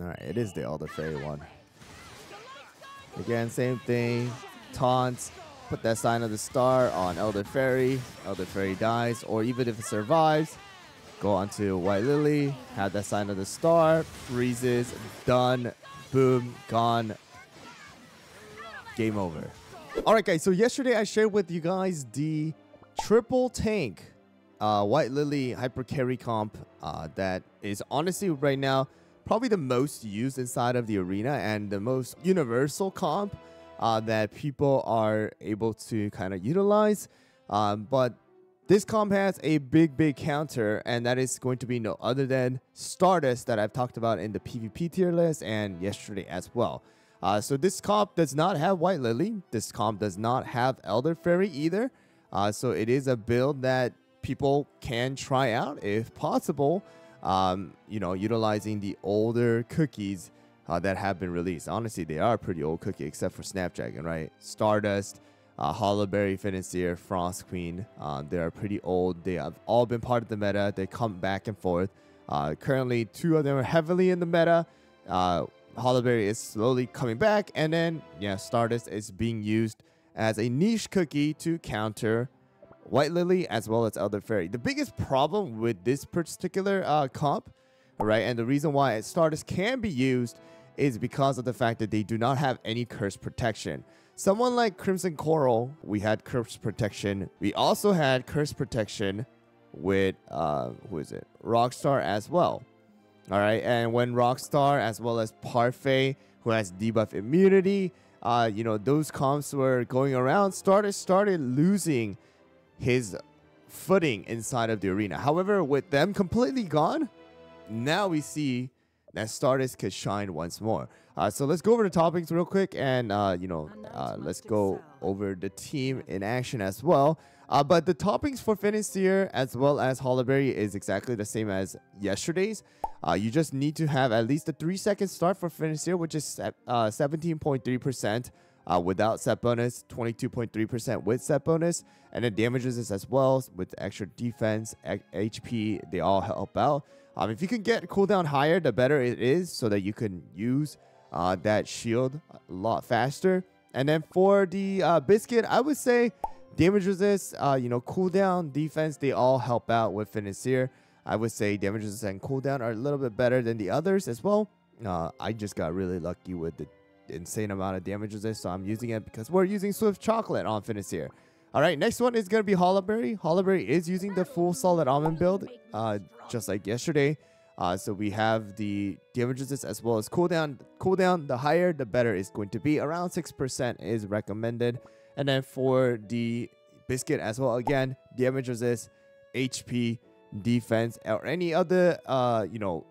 Alright, it is the Elder Faerie one. Again, same thing. Taunts. Put that sign of the star on Elder Faerie. Elder Faerie dies, or even if it survives, go onto White Lily, have that sign of the star, freezes, done, boom, gone, game over. Alright guys, so yesterday I shared with you guys the triple tank uh, White Lily Hyper Carry comp uh, that is honestly right now probably the most used inside of the arena and the most universal comp uh, that people are able to kind of utilize. Um, but this comp has a big, big counter, and that is going to be no other than Stardust that I've talked about in the PvP tier list and yesterday as well. Uh, so this comp does not have White Lily. This comp does not have Elder Faerie either. Uh, so it is a build that people can try out if possible um, you know, utilizing the older cookies uh, that have been released. Honestly, they are pretty old cookie, except for Snapdragon, right? Stardust, uh, Hollyberry, Financier, Frost Queen. Uh, they are pretty old. They have all been part of the meta. They come back and forth. Uh, currently, two of them are heavily in the meta. Uh, Hollyberry is slowly coming back, and then yeah, Stardust is being used as a niche cookie to counter White Lily as well as Elder Faerie. The biggest problem with this particular uh, comp, right, and the reason why Stardust can be used is because of the fact that they do not have any curse protection. Someone like Crimson Coral, we had curse protection. We also had curse protection with, uh, who is it? Rockstar as well. All right, and when Rockstar as well as Parfait, who has debuff immunity, uh, you know, those comps were going around, Stardust started losing his footing inside of the arena. However, with them completely gone, now we see that Stardust could shine once more. Uh, so let's go over the topics real quick and, uh, you know, uh, let's go over the team in action as well. Uh, but the toppings for Financier as well as Hollyberry is exactly the same as yesterday's. Uh, you just need to have at least a 3 second start for Financier, which is 17.3%. Uh, without set bonus, 22.3% with set bonus, and it damages this as well with extra defense, HP. They all help out. Um, if you can get cooldown higher, the better it is, so that you can use uh, that shield a lot faster. And then for the uh, biscuit, I would say damage resist, uh, you know, cooldown, defense, they all help out with Financier. I would say damage resist and cooldown are a little bit better than the others as well. Uh, I just got really lucky with the insane amount of damage resist, so I'm using it because we're using Swift Chocolate on Financier. All right, next one is going to be Hollyberry. Hollyberry is using the full solid almond build, uh, just like yesterday. Uh, so we have the damage resist as well as cooldown. Cooldown, the higher, the better is going to be. Around 6% is recommended. And then for the biscuit as well, again, damage resist, HP, defense, or any other, uh, you know,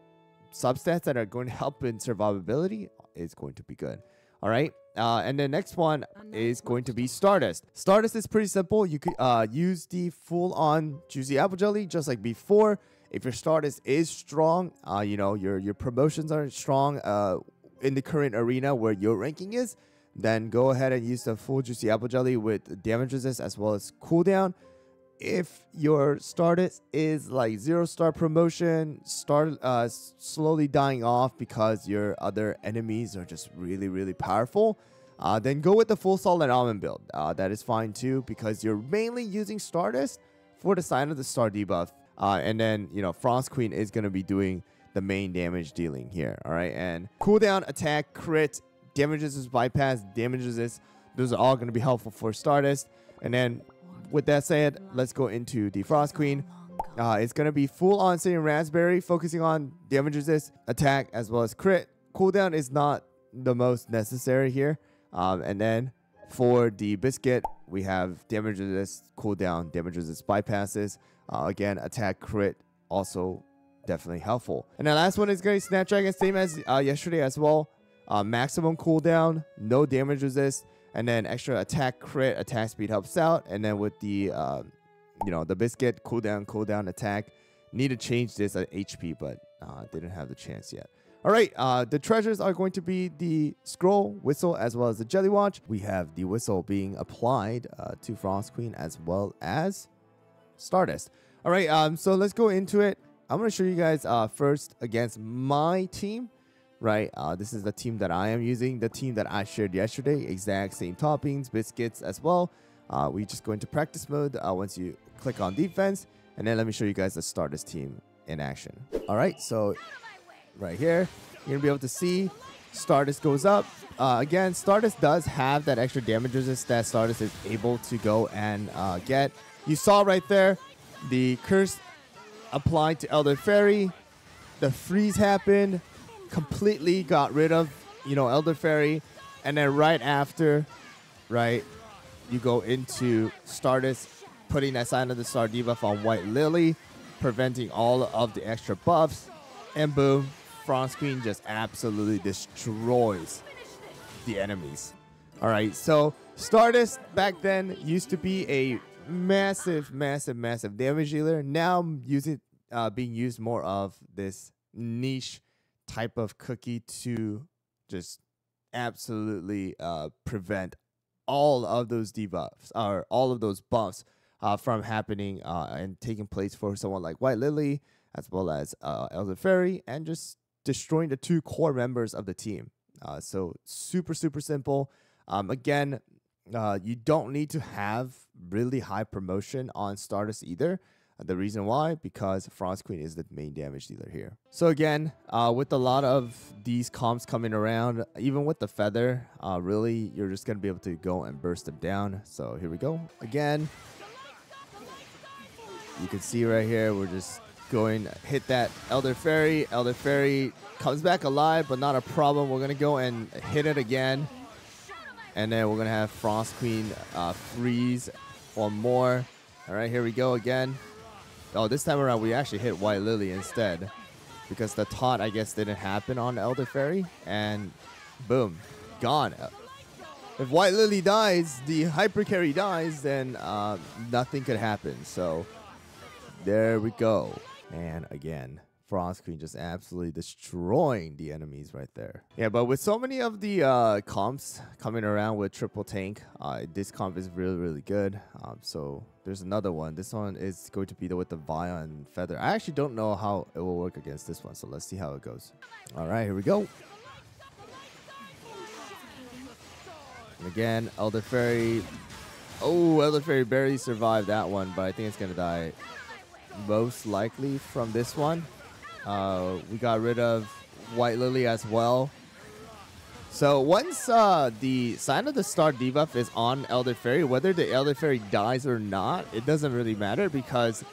substats that are going to help in survivability is going to be good. All right. Uh, and the next one is going to be Stardust. Stardust is pretty simple. You could uh, use the full-on Juicy Apple Jelly just like before. If your Stardust is strong, uh, you know, your, your promotions are strong uh, in the current arena where your ranking is, then go ahead and use the full Juicy Apple Jelly with damage resist as well as cooldown if your Stardust is like zero star promotion, start uh, slowly dying off because your other enemies are just really, really powerful, uh, then go with the full solid almond build. Uh, that is fine too because you're mainly using Stardust for the sign of the star debuff. Uh, and then, you know, Frost Queen is going to be doing the main damage dealing here. All right. And cooldown, attack, crit, damages is bypass, damages is. Those are all going to be helpful for Stardust. And then with that said, let's go into the Frost Queen. Uh, it's going to be full on Searing Raspberry, focusing on damage resist, attack, as well as crit. Cooldown is not the most necessary here. Um, and then for the Biscuit, we have damage resist, cooldown, damage resist bypasses. Uh, again, attack, crit, also definitely helpful. And the last one is going to be Snapdragon, same as uh, yesterday as well. Uh, maximum cooldown, no damage resist, and then extra attack crit attack speed helps out. And then with the uh, you know the biscuit cooldown cooldown attack. Need to change this at hp but uh, didn't have the chance yet. All right uh, the treasures are going to be the scroll whistle as well as the jelly watch. We have the whistle being applied uh, to frost queen as well as stardust. All right um, so let's go into it. I'm going to show you guys uh, first against my team right? Uh, this is the team that I am using, the team that I shared yesterday, exact same toppings, biscuits as well. Uh, we just go into practice mode uh, once you click on defense, and then let me show you guys the Stardust team in action. All right, so right here, you're gonna be able to see Stardust goes up. Uh, again, Stardust does have that extra damage resist that Stardust is able to go and uh, get. You saw right there, the curse applied to Elder Faerie. The freeze happened, completely got rid of, you know, Elder Faerie. And then right after, right, you go into Stardust, putting that sign of the star debuff on White Lily, preventing all of the extra buffs. And boom, Frost Queen just absolutely destroys the enemies. All right, so Stardust back then used to be a massive, massive, massive damage dealer. Now using uh, being used more of this niche type of cookie to just absolutely uh, prevent all of those debuffs or all of those buffs uh, from happening uh, and taking place for someone like White Lily as well as uh, Elder Faerie and just destroying the two core members of the team. Uh, so super, super simple. Um, again, uh, you don't need to have really high promotion on Stardust either. The reason why, because Frost Queen is the main damage dealer here. So again, uh, with a lot of these comps coming around, even with the feather, uh, really, you're just going to be able to go and burst them down. So here we go. Again, you can see right here, we're just going, to hit that Elder Faerie. Elder Faerie comes back alive, but not a problem. We're going to go and hit it again. And then we're going to have Frost Queen uh, freeze one more. All right, here we go again. Oh, this time around, we actually hit White Lily instead. Because the taunt, I guess, didn't happen on Elder Faerie. And boom, gone. If White Lily dies, the Hyper Carry dies, then uh, nothing could happen. So there we go. And again, Frost Queen just absolutely destroying the enemies right there. Yeah, but with so many of the uh, comps coming around with triple tank, uh, this comp is really, really good. Um, so there's another one. This one is going to be the, with the Vion Feather. I actually don't know how it will work against this one, so let's see how it goes. All right, here we go. And again, Elder Faerie. Oh, Elder Faerie barely survived that one, but I think it's going to die most likely from this one. Uh, we got rid of White Lily as well. So once uh, the Sign of the Star debuff is on Elder Faerie, whether the Elder Faerie dies or not, it doesn't really matter because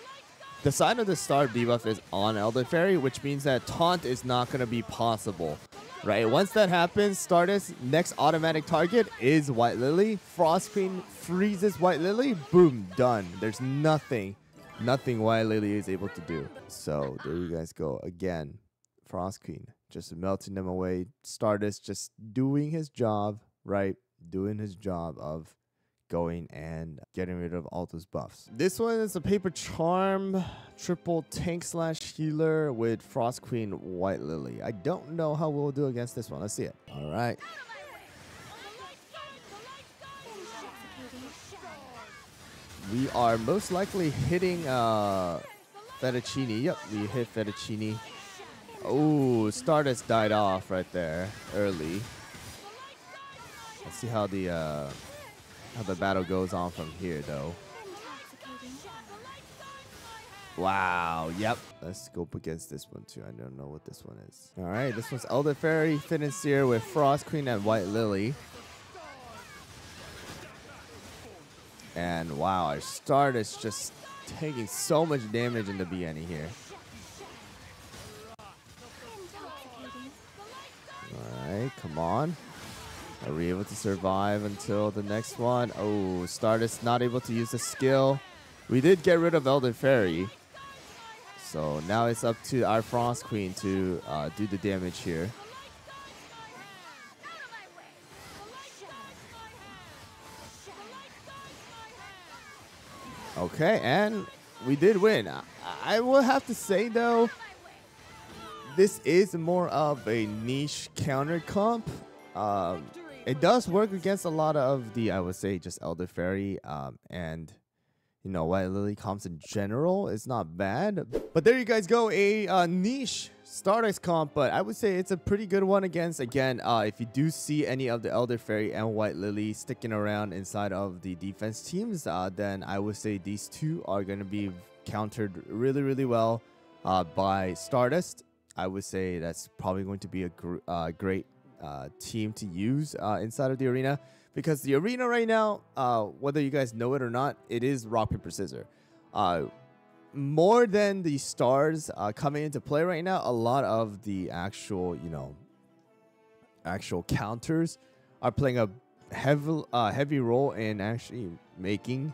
the Sign of the Star debuff is on Elder Faerie, which means that taunt is not going to be possible. Right, once that happens, Stardust next automatic target is White Lily. Frost Queen freezes White Lily. Boom, done. There's nothing nothing White Lily is able to do. So there you guys go. Again, Frost Queen just melting them away. Stardust just doing his job, right? Doing his job of going and getting rid of all those buffs. This one is a Paper Charm triple tank slash healer with Frost Queen White Lily. I don't know how we'll do against this one. Let's see it. All right. We are most likely hitting uh, Fettuccine. Yep, we hit Fettuccine. Oh, Stardust died off right there early. Let's see how the uh, how the battle goes on from here, though. Wow. Yep. Let's go up against this one too. I don't know what this one is. All right. This one's Elder Faerie Financier with Frost Queen and White Lily. And wow, our Stardust just taking so much damage in the beginning here. Alright, come on. Are we able to survive until the next one? Oh, Stardust not able to use the skill. We did get rid of Elder Faerie. So now it's up to our Frost Queen to uh, do the damage here. Okay, and we did win. I, will have to say, though, this is more of a niche counter comp. Um, it does work against a lot of the, I would say, just Elder Faerie um, and, you know, White Lily comps in general is not bad. But there you guys go, a uh, niche Stardust comp, but I would say it's a pretty good one against, again, uh, if you do see any of the Elder Faerie and White Lily sticking around inside of the defense teams, uh, then I would say these two are going to be countered really, really well uh, by Stardust. I would say that's probably going to be a gr uh, great uh, team to use inside of the arena because the arena right now, uh, whether you guys know it or not, it is rock paper scissors. Uh, more than the stars uh, coming into play right now, a lot of the actual, you know, actual counters are playing a heavy uh, heavy role in actually making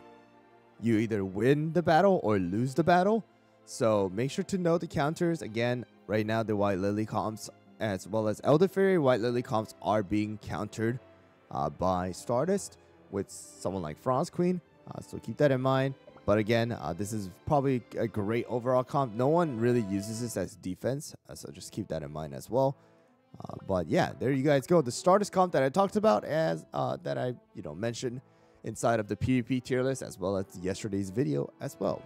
you either win the battle or lose the battle. So make sure to know the counters. Again, right now the White Lily comps as well as Elder Faerie White Lily comps are being countered uh, by Stardust with someone like Frost Queen. Uh, so keep that in mind. But again, uh, this is probably a great overall comp. No one really uses this as defense, uh, so just keep that in mind as well. Uh, but yeah, there you guys go. The Stardust comp that I talked about as uh, that I you know mentioned inside of the PvP tier list as well as yesterday's video as well.